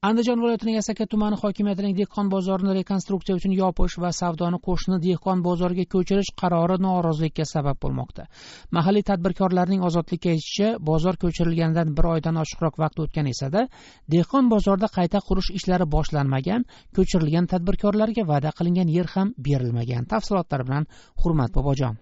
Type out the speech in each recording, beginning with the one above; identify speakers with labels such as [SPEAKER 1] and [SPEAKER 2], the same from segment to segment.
[SPEAKER 1] andijon viloyatining asaka tumani hokimiyatining dehqon bozorini rekonstruksiya uchun yopish va savdoni qo'shni dehqon bozoriga ko'chirish qarori norozilikka sabab bo'lmoqda. Mahalliy tadbirkorlarning ozodlikka aytishicha bozor ko'chirilganidan bir oydan oshiqroq vaqt o'tgan esada dehqon bozorida qayta qurish ishlari boshlanmagan ko'chirilgan tadbirkorlarga va'da qilingan yer ham berilmagan. Tafsilotlar bilan hurmat bobojon.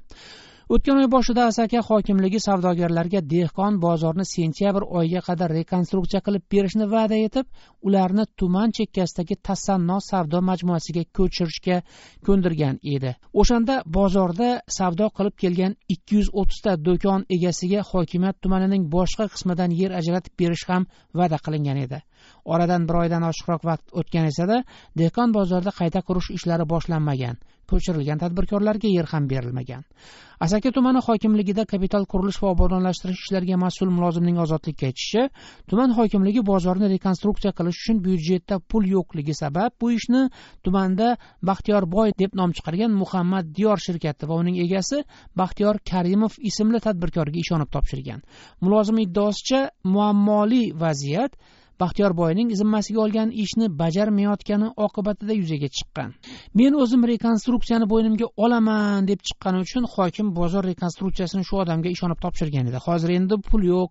[SPEAKER 1] O'tgan oy boshida asaka hokimligi savdogarlarga dehqon bozorini sentyabr oyiga qadar rekonstruksiya qilib berishni va'da etib ularni tuman chekkasidagi tasanno savdo majmuasiga ko'chirishga ko'ndirgan edi. O'shanda bozorda savdo qilib kelgan ikki yuz o'ttizta do'kon egasiga hokimiyat tumanining boshqa qismidan yer ajratib berish ham va'da qilingan edi. Oradan bir oydan oshiqroq vaqt o'tgan esada dehqon bozorida qayta qurish ishlari boshlanmagan ko'chirilgan tadbirkorlarga yer ham berilmagan. Asaka tumani hokimligida kapital qurilish va obodonlashtirish ishlariga mas'ul mulozimning ozodlikka aytishicha tuman hokimligi bozorni rekonstruksiya qilish uchun byudjetda pul yo'qligi sabab bu ishni tumanda baxtiyorboy deb nom chiqargan muhammad diyor shirkati va uning egasi baxtiyor karimov ismli tadbirkorga ishonib topshirgan. Mulozim iddaosicha muammoli vaziyat baxtiyor boyning zimmasiga olgan ishni bajarmayotgani oqibatida yuzaga chiqqan. Men o'zim rekonstruksiyani bo'ynimga olaman deb chiqqani uchun hokim bozor rekonstruksiyasini shu odamga ishonib topshirgan edi. Hozir endi pul yo'q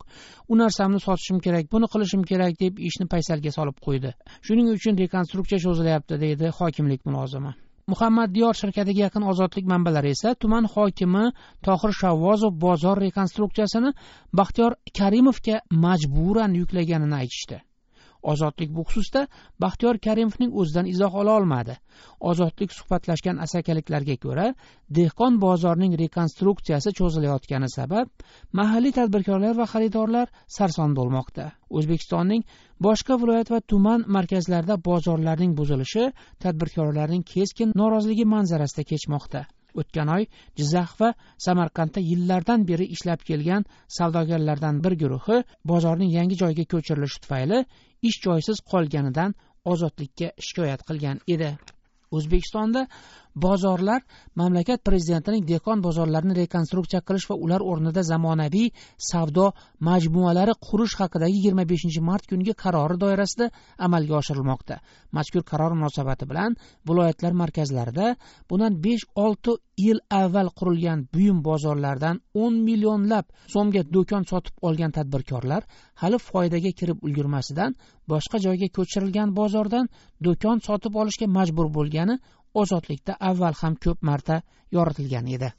[SPEAKER 1] u narsamni sotishim kerak buni qilishim kerak deb ishni paysalga solib qo'ydi. Shuning uchun rekonstruksiya cho'zilyapti deydi hokimlik mulozimi. Muhammad diyor shirkatiga yaqin ozodlik manbalari esa tuman hokimi tohir shavvozov bozor rekonstruksiyasini baxtiyor karimovga majburan yuklaganini aytishdi. Ozodlik bu xususda baxtiyor karimovning o'zidan izoh ola olmadi. Ozodlik suhbatlashgan asakaliklarga ko'ra dehqon bozorining rekonstruksiyasi cho'zilayotgani sabab mahalliy tadbirkorlar va xaridorlar sarson bo'lmoqda. O'zbekistonning boshqa viloyat va tuman markazlarida bozorlarning buzilishi tadbirkorlarning keskin noroziligi manzarasida kechmoqda. O'tgan oy jizzax va samarqandda yillardan beri ishlab kelgan savdogarlardan bir guruhi bozorning yangi joyga ko'chirilishi tufayli ish joysiz qolganidan ozodlikka shikoyat qilgan edi. O'zbekistonda bozorlar mamlakat prezidentining dehqon bozorlarini rekonstruksiya qilish va ular o'rnida zamonaviy savdo majmualari qurish haqidagi yigirma beshinchi mart kungi qarori doirasida amalga oshirilmoqda. Mazkur qaror munosabati bilan viloyatlar markazlarida bundan besh olti yil avval qurilgan buyum bozorlardan o'n millionlab so'mga do'kon sotib olgan tadbirkorlar hali foydaga kirib ulgurmasidan boshqa joyga ko'chirilgan bozordan do'kon sotib olishga majbur bo'lgani ozodlikda avval ham ko'p marta yoritilgan edi.